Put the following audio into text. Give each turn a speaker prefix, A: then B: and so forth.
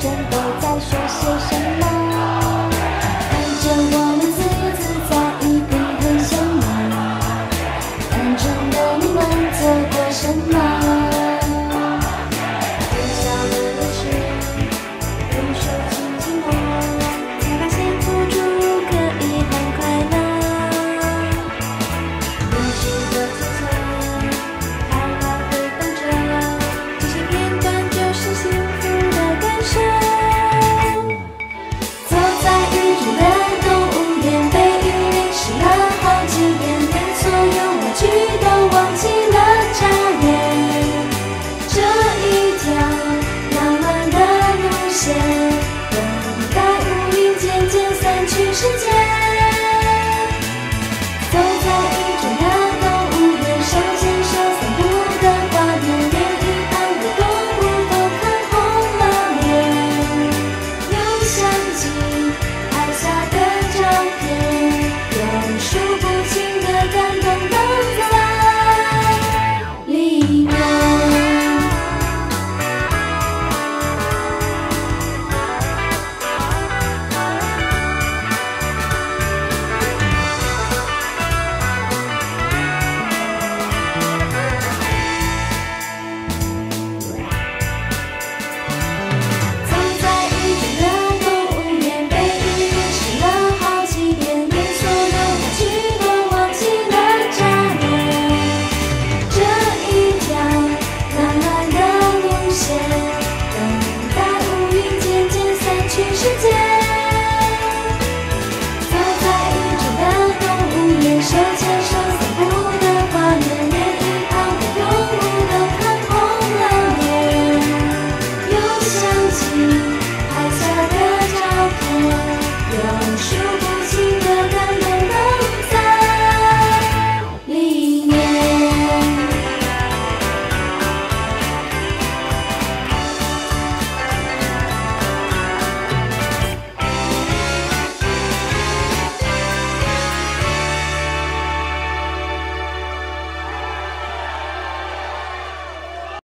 A: 准备在说些什么。